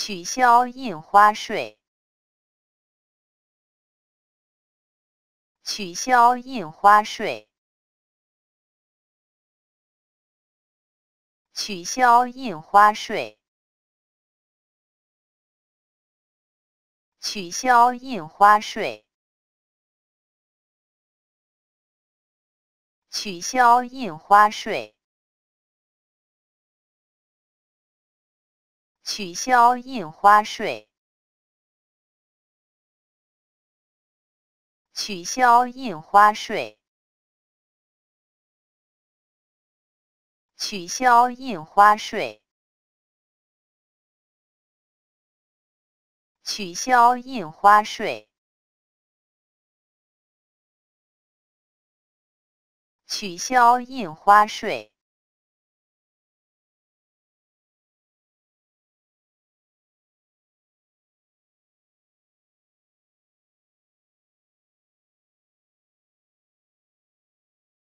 取消印花税，取消印花税，取消印花税，取消印花税，取消印花税。取消印花税，取消印花税，取消印花税，取消印花税，取消印花税。